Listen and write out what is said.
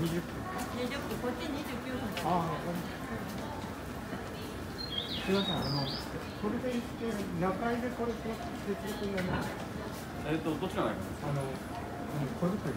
20分。20分。こっち29分。ああすいませんあのこれで行って中井でこれ接続になりますえっとどちらがいいかなあのうん小作り